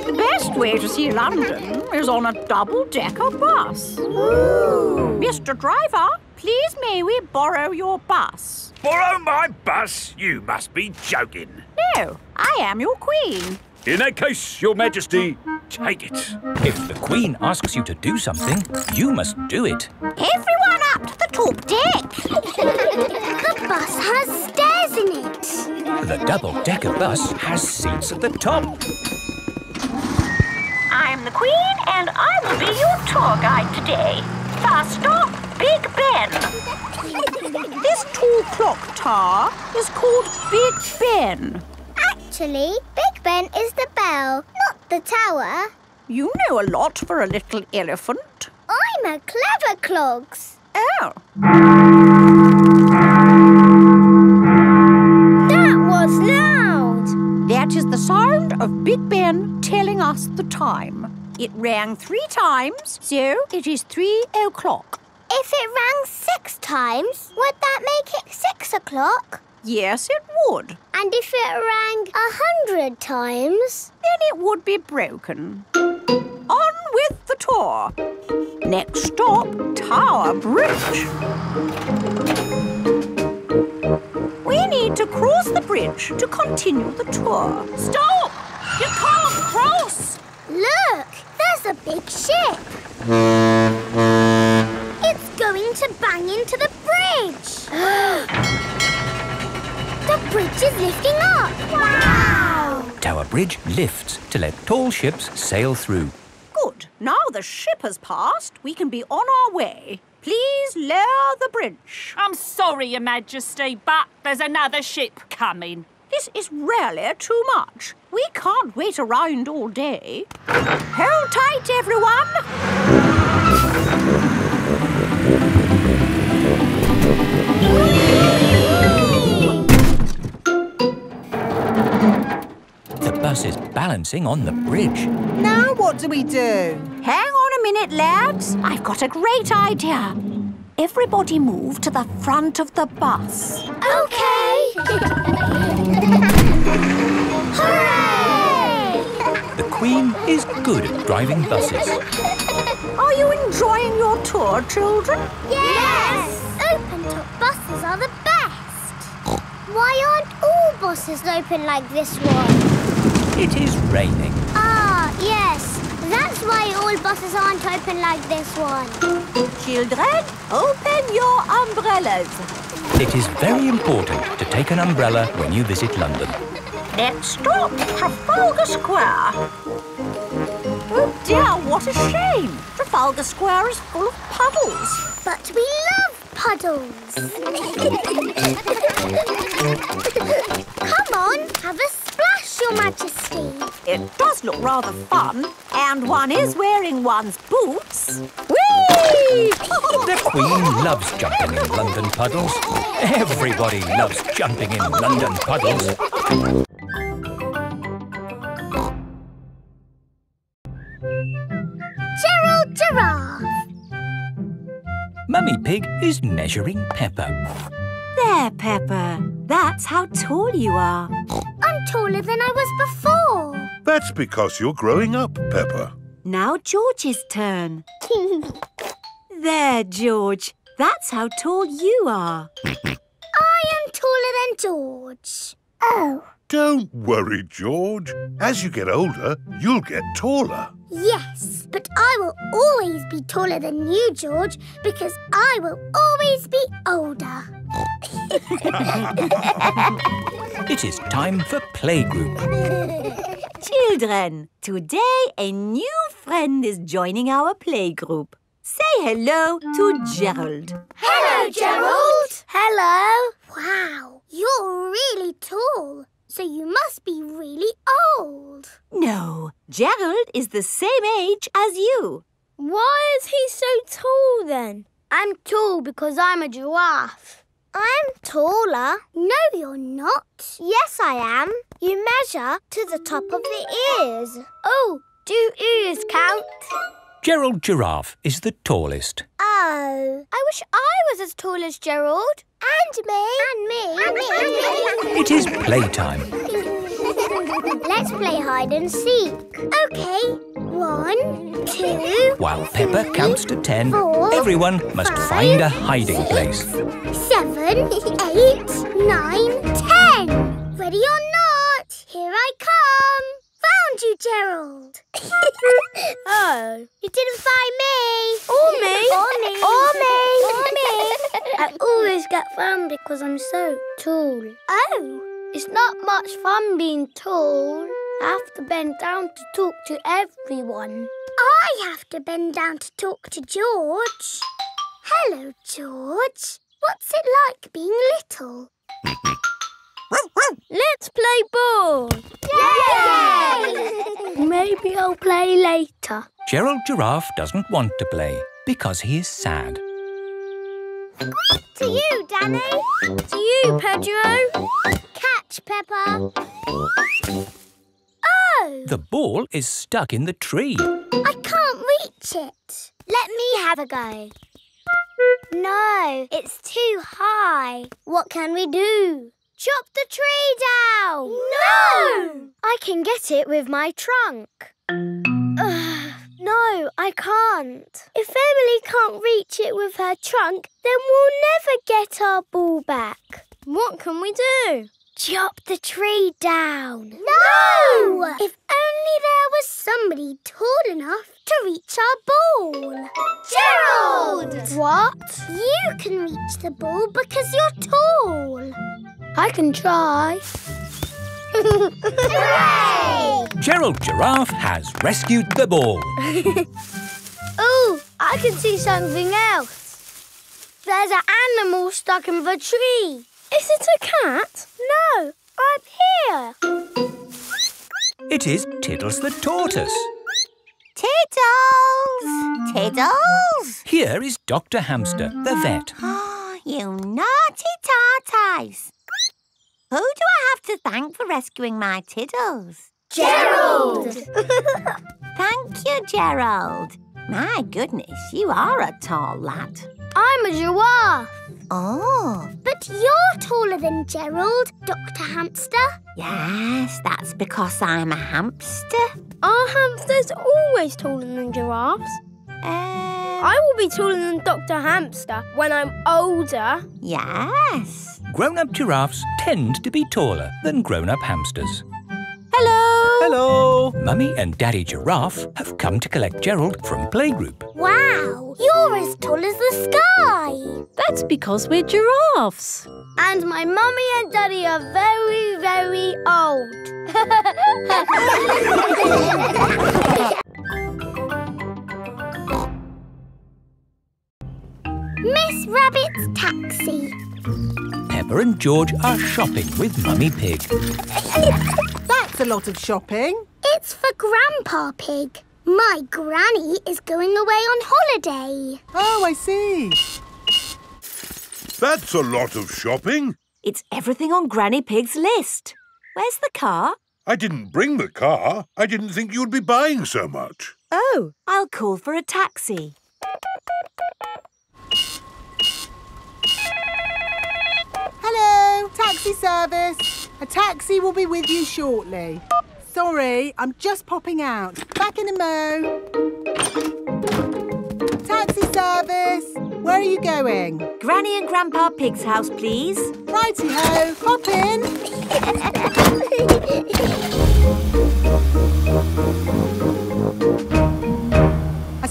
The best way to see London is on a double-decker bus. Mr. Driver, please may we borrow your bus? Borrow my bus? You must be joking. No, I am your queen. In that case, your majesty, take it. If the Queen asks you to do something, you must do it. Everyone up to the top deck. the bus has stairs in it. The double-decker bus has seats at the top. I'm the queen and I will be your tour guide today. First stop, Big Ben. this tall clock tower is called Big Ben. Actually, Big Ben is the bell, not the tower. You know a lot for a little elephant. I'm a clever clogs. Oh. That was loud. That is the sound of Big Ben telling us the time. It rang three times, so it is three o'clock. If it rang six times, would that make it six o'clock? Yes, it would. And if it rang a hundred times? Then it would be broken. On with the tour. Next stop, Tower Bridge. We need to cross the bridge to continue the tour. Stop! You can't cross! Look, there's a big ship. It's going to bang into the bridge. the bridge is lifting up. Wow! Tower Bridge lifts to let tall ships sail through. Good. Now the ship has passed, we can be on our way. Please lower the bridge. I'm sorry, Your Majesty, but there's another ship coming. This is really too much. We can't wait around all day. Hold tight, everyone. The is balancing on the bridge. Now what do we do? Hang on a minute, lads. I've got a great idea. Everybody move to the front of the bus. Okay. Hooray! The Queen is good at driving buses. Are Are you enjoying your tour, children? Yes! Open top buses are the best. Why aren't all buses open like this one? It is raining. Ah, yes. That's why all buses aren't open like this one. Children, open your umbrellas. It is very important to take an umbrella when you visit London. Let's stop Trafalgar Square. Oh dear, what a shame. Trafalgar Square is full of puddles. But we love puddles. Come on, have a splash, Your Majesty. It does look rather fun, and one is wearing one's boots. Whee! The Queen loves jumping in London puddles. Everybody loves jumping in London puddles. Gerald Giraffe. Mummy Pig is measuring Peppa. There, Peppa. That's how tall you are. I'm taller than I was before. That's because you're growing up, Peppa. Now George's turn. There, George. That's how tall you are. I am taller than George. Oh. Don't worry, George. As you get older, you'll get taller. Yes, but I will always be taller than you, George, because I will always be older. It is time for playgroup. Children, today a new friend is joining our playgroup. Say hello to Gerald. Hello, Gerald. Hello. Wow, you're really tall, so you must be really old. No, Gerald is the same age as you. Why is he so tall then? I'm tall because I'm a giraffe. I'm taller. No, you're not. Yes, I am. You measure to the top of the ears. Oh, do ears count? Gerald Giraffe is the tallest. Oh, I wish I was as tall as Gerald. And me. And me. And me. And me. It is playtime. Let's play hide and seek. Okay. One, two, While Peppa counts to ten, Four, everyone must find a hiding place. seven, eight, nine, ten. Ready or not, here I come. Found you, Gerald. oh, you didn't find me. Or me. or me. Or me. Or me. I always get found because I'm so tall. Oh, it's not much fun being tall. I have to bend down to talk to everyone. I have to bend down to talk to George. Hello, George. What's it like being little? Let's play ball. Yay! Maybe I'll play later. Gerald Giraffe doesn't want to play because he is sad. To you, Danny. To you, Pedro. Catch, Peppa. Oh! The ball is stuck in the tree. I can't reach it. Let me have a go. No, it's too high. What can we do? Chop the tree down! No! I can get it with my trunk. Ugh, no, I can't. If Emily can't reach it with her trunk, then we'll never get our ball back. What can we do? Chop the tree down. No! If only there was somebody tall enough to reach our ball. Gerald! What? You can reach the ball because you're tall. I can try. Hooray! Gerald Giraffe has rescued the ball. oh, I can see something else. There's an animal stuck in the tree. Is it a cat? No, I'm here. It is Tiddles the tortoise. Tiddles! Tiddles! Here is Dr. Hamster, the vet. Oh, you naughty tortoise. Who do I have to thank for rescuing my Tiddles? Gerald! Thank you, Gerald. My goodness, you are a tall lad. I'm a giraffe. Oh. But you're taller than Gerald, Dr. Hamster. Yes, that's because I'm a hamster. Are hamsters always taller than giraffes? Uh, I will be taller than Dr. Hamster when I'm older. Yes. Grown-up giraffes tend to be taller than grown-up hamsters. Hello. Hello. Mummy and Daddy Giraffe have come to collect Gerald from playgroup. Wow, you're as tall as the sky. That's because we're giraffes. And my mummy and daddy are very, very old. Miss Rabbit's taxi. Peppa and George are shopping with Mummy Pig. That's a lot of shopping. It's for Grandpa Pig. My granny is going away on holiday. Oh, I see. That's a lot of shopping. It's everything on Granny Pig's list. Where's the car? I didn't bring the car. I didn't think you'd be buying so much. Oh, I'll call for a taxi. Hello, taxi service. A taxi will be with you shortly. Sorry, I'm just popping out. Back in a mo. Taxi service. Where are you going? Granny and Grandpa Pig's house, please. Righty-ho, hop in.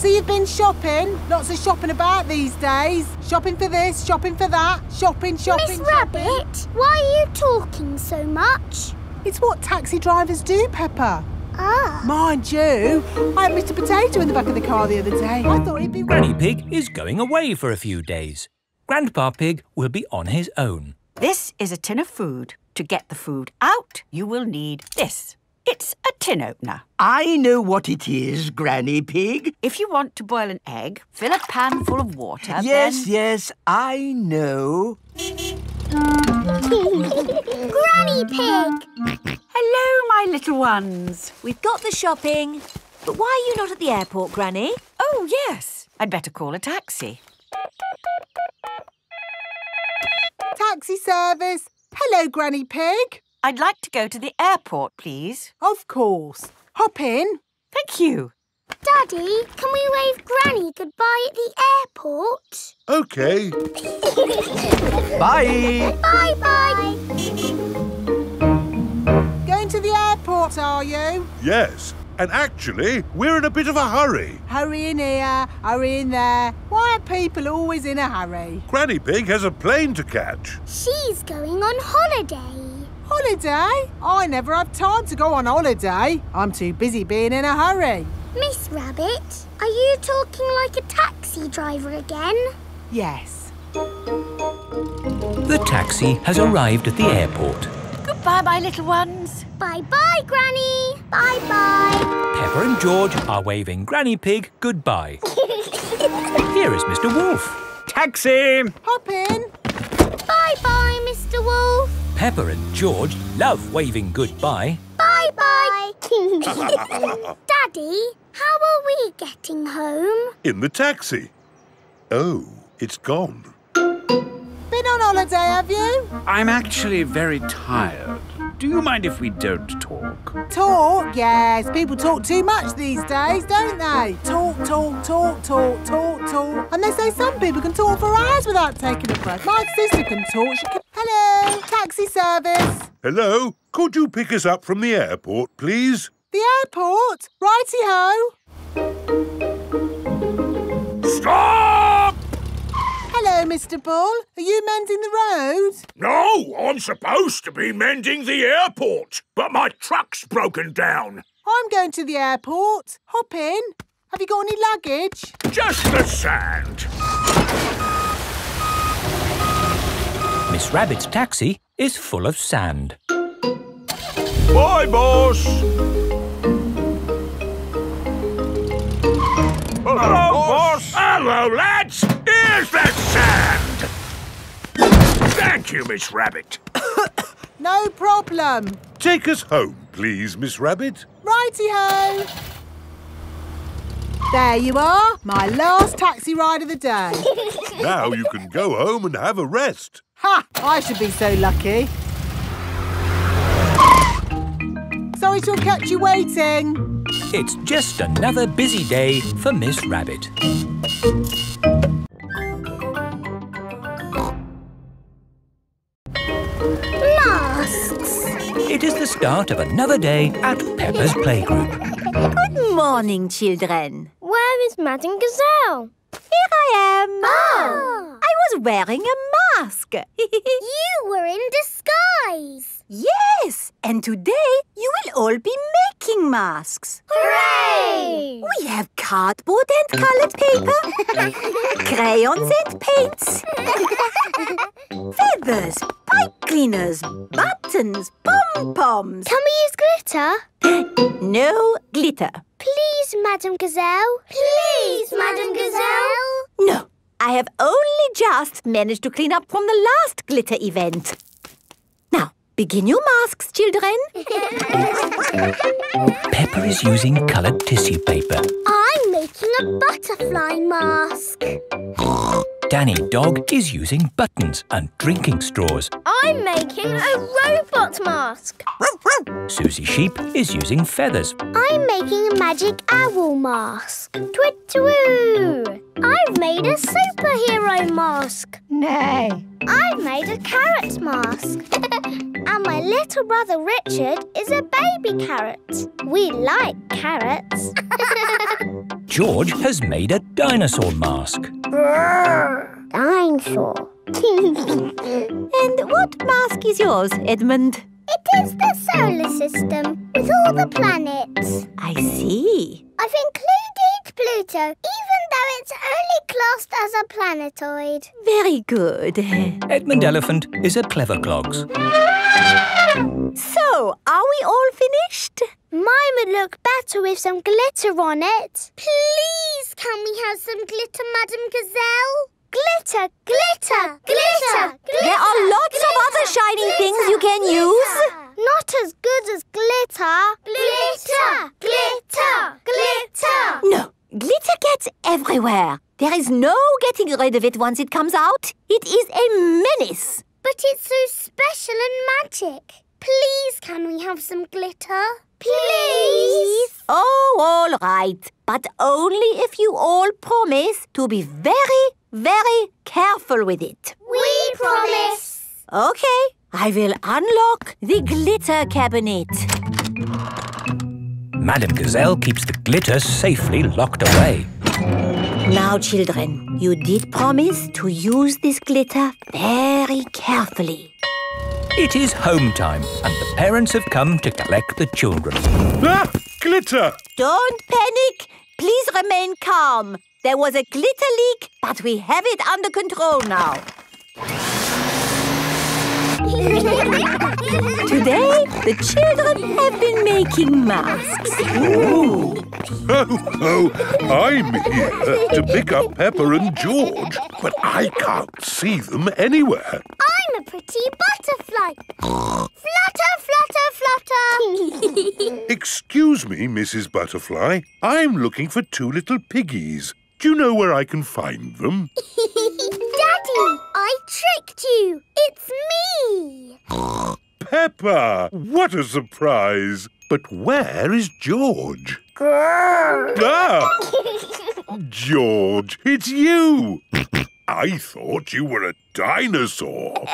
I see you've been shopping. Lots of shopping about these days. Shopping for this, shopping for that. Shopping, shopping, Miss shopping. Rabbit, why are you talking so much? It's what taxi drivers do, Peppa. Ah. Mind you, I had Mr Potato in the back of the car the other day. I thought he'd be... Granny Pig is going away for a few days. Grandpa Pig will be on his own. This is a tin of food. To get the food out, you will need this. It's a tin opener. I know what it is, Granny Pig. If you want to boil an egg, fill a pan full of water, Yes, then... yes, I know. Granny Pig! Hello, my little ones. We've got the shopping. But why are you not at the airport, Granny? Oh, yes. I'd better call a taxi. Taxi service. Hello, Granny Pig. I'd like to go to the airport, please. Of course. Hop in. Thank you. Daddy, can we wave Granny goodbye at the airport? OK. Bye. Bye-bye. Going to the airport, are you? Yes. And actually, we're in a bit of a hurry. Hurry in here, hurry in there. Why are people always in a hurry? Granny Pig has a plane to catch. She's going on holiday. Holiday? I never have time to go on holiday. I'm too busy being in a hurry. Miss Rabbit, are you talking like a taxi driver again? Yes. The taxi has arrived at the airport. Goodbye, my little ones. Bye-bye, Granny. Bye-bye. Peppa and George are waving Granny Pig goodbye. Here is Mr Wolf. Taxi! Hop in. Bye-bye, Mr Wolf. Peppa and George love waving goodbye. Bye-bye. Daddy, how are we getting home? In the taxi. Oh, it's gone. Been on holiday, have you? I'm actually very tired. Do you mind if we don't talk? Talk? Yes. People talk too much these days, don't they? Talk, talk, talk, talk, talk, talk. And they say some people can talk for hours without taking a breath. My sister can talk. She can... Hello, taxi service. Hello? Could you pick us up from the airport, please? The airport? Righty-ho. Stop! Hello, Mr Bull. Are you mending the road? No, I'm supposed to be mending the airport, but my truck's broken down. I'm going to the airport. Hop in. Have you got any luggage? Just the sand. Miss Rabbit's taxi is full of sand. Bye, boss. Hello, boss. Hello, lads. Thank you, Miss Rabbit. No problem. Take us home, please, Miss Rabbit. Righty-ho. There you are, my last taxi ride of the day. Now you can go home and have a rest. Ha! I should be so lucky. Sorry to have kept you waiting. It's just another busy day for Miss Rabbit. Start of another day at Peppa's Playgroup. Good morning, children. Where is Madame Gazelle? Here I am. Ah. I was wearing a mask. You were in disguise. Yes, and today you will all be making masks. Hooray! We have cardboard and colored paper, crayons and paints, feathers, pipe cleaners, buttons, pom-poms. Can we use glitter? No glitter. Please, Madame Gazelle. Please, Madame Gazelle. No, I have only just managed to clean up from the last glitter event. Now, begin your masks, children. Peppa is using coloured tissue paper. I'm making a butterfly mask. Danny Dog is using buttons and drinking straws. I'm making a robot mask. Suzy Sheep is using feathers. I'm making a magic owl mask. Twit-twoo! I've made a superhero mask. Nay. I've made a carrot mask. and my little brother Richard is a baby carrot. We like carrots. George has made a dinosaur mask. Dinosaur. And what mask is yours, Edmund? It is the solar system with all the planets. I see. I've included Pluto, even though it's only classed as a planetoid. Very good. Edmund Elephant is a clever clogs. So, are we all finished? Mine would look better with some glitter on it. Please, can we have some glitter, Madame Gazelle? Glitter, glitter, glitter, glitter. There are lots of other shiny things you can use. Not as good as glitter. Glitter, glitter, glitter. No, glitter gets everywhere. There is no getting rid of it once it comes out. It is a menace. But it's so special and magic. Please, can we have some glitter? Please. Oh, all right. But only if you all promise to be very, very careful with it. We promise. Okay, I will unlock the glitter cabinet. Madame Gazelle keeps the glitter safely locked away. Now, children, you did promise to use this glitter very carefully. It is home time and the parents have come to collect the children. Ah! Glitter! Don't panic. Please remain calm. There was a glitter leak, but we have it under control now. Today, the children have been making masks. Ooh. Oh, oh, I'm here to pick up Peppa and George, but I can't see them anywhere. I'm a pretty butterfly. flutter, flutter, flutter. Excuse me, Mrs. Butterfly. I'm looking for two little piggies. Do you know where I can find them? Daddy, I tricked you. It's me. Peppa! What a surprise! But where is George? Ah! George, it's you! I thought you were a dinosaur.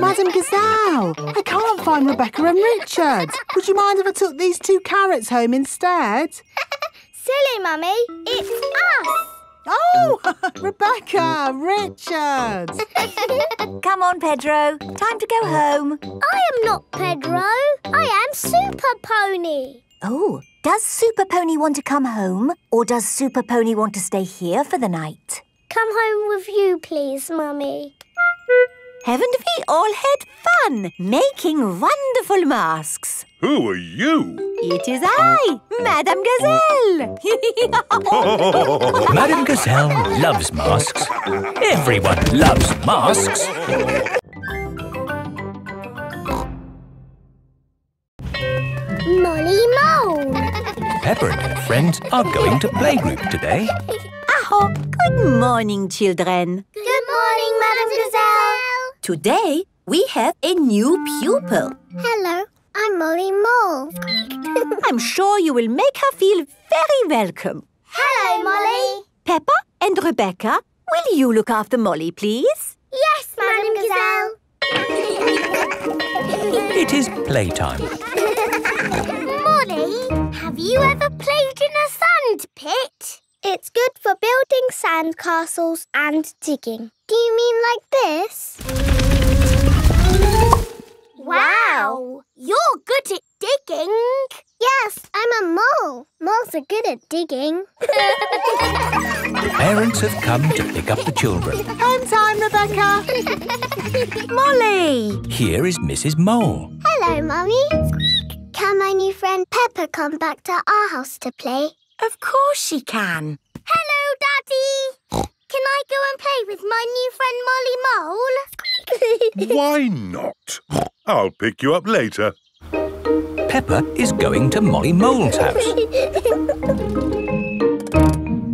Madame Gazelle, I can't find Rebecca and Richard. Would you mind if I took these two carrots home instead? Silly, Mummy. It's us. Oh, Rebecca, Richard. Come on, Pedro. Time to go home. I am not Pedro. I am Super Pony. Oh, does Super Pony want to come home? Or does Super Pony want to stay here for the night? Come home with you, please, Mummy. Haven't we all had fun making wonderful masks? Who are you? It is I, Madame Gazelle. Madame Gazelle loves masks. Everyone loves masks. Molly Mole. Peppa and her friends are going to playgroup today. Aho, good morning, children. Good morning, Madame Gazelle. Today, we have a new pupil. Hello, I'm Molly Mole. I'm sure you will make her feel very welcome. Hello, Molly. Peppa and Rebecca, will you look after Molly, please? Yes, Madame Gazelle. It is playtime. Molly, have you ever played in a sand pit? It's good for building sand castles and digging. Do you mean like this? Wow! You're good at digging. Yes, I'm a mole. Moles are good at digging. The parents have come to pick up the children. Home time, Rebecca. Molly! Here is Mrs. Mole. Hello, Mummy. Can my new friend Peppa come back to our house to play? Of course she can. Hello, Daddy. Can I go and play with my new friend Molly Mole? Why not? I'll pick you up later. Peppa is going to Molly Mole's house.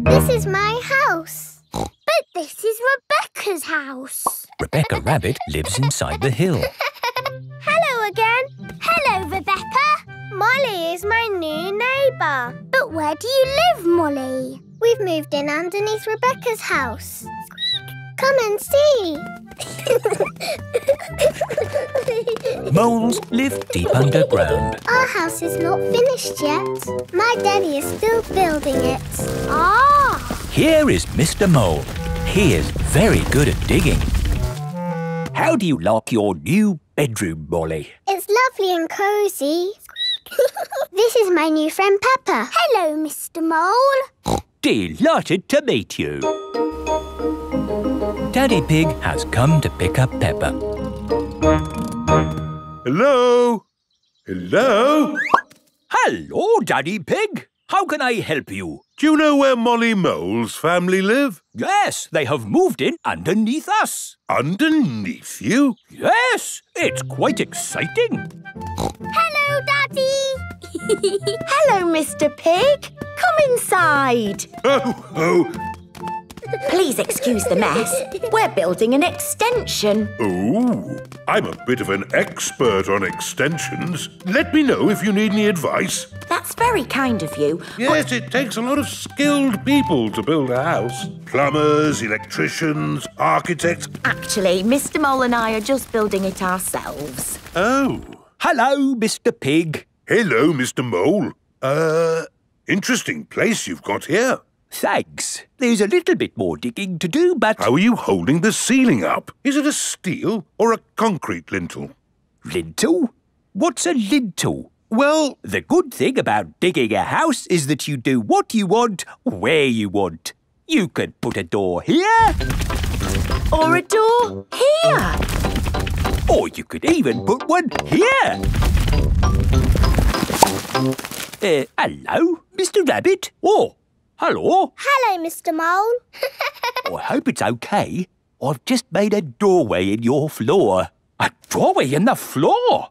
this is my house. But this is Rebecca's house. Rebecca Rabbit lives inside the hill. Hello again. Hello, Rebecca. Molly is my new neighbour. But where do you live, Molly? We've moved in underneath Rebecca's house. Come and see. Moles live deep underground. Our house is not finished yet. My daddy is still building it. Ah! Here is Mr. Mole. He is very good at digging. How do you like your new bedroom, Molly? It's lovely and cosy. this is my new friend Peppa. Hello, Mr. Mole. Delighted to meet you. Daddy Pig has come to pick up Peppa. Hello? Hello? Hello, Daddy Pig. How can I help you? Do you know where Molly Mole's family live? Yes, they have moved in underneath us. Underneath you? Yes, it's quite exciting. Hello, Daddy. Hello, Mr. Pig. Come inside. Oh, oh, Please excuse the mess. We're building an extension. oh. I'm a bit of an expert on extensions. Let me know if you need any advice. That's very kind of you. Yes, it takes a lot of skilled people to build a house. Plumbers, electricians, architects. Actually, Mr. Mole and I are just building it ourselves. Oh. Hello, Mr. Pig. Hello, Mr. Mole. Uh, interesting place you've got here. Thanks. There's a little bit more digging to do, but... How are you holding the ceiling up? Is it a steel or a concrete lintel? Lintel? What's a lintel? Well, The good thing about digging a house is that you do what you want, where you want. You could put a door here, Or a door here. Or you could even put one here. Uh, hello, Mr. Rabbit. Oh, hello. Hello, Mr. Mole. I hope it's okay. I've just made a doorway in your floor. A doorway in the floor?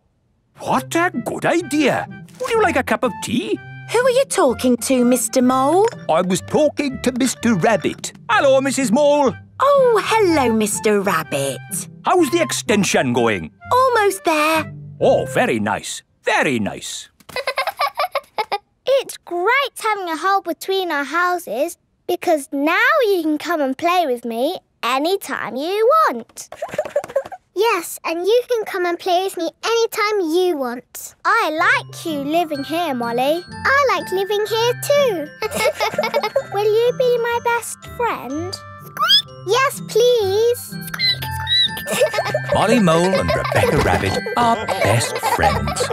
What a good idea. Would you like a cup of tea? Who are you talking to, Mr. Mole? I was talking to Mr. Rabbit. Hello, Mrs. Mole. Oh, hello, Mr. Rabbit. How's the extension going? Almost there. Oh, very nice. Very nice. It's great having a hole between our houses because now you can come and play with me anytime you want. yes, and you can come and play with me anytime you want. I like you living here, Molly. I like living here too. Will you be my best friend? Yes, please. Molly Mole and Rebecca Rabbit are best friends.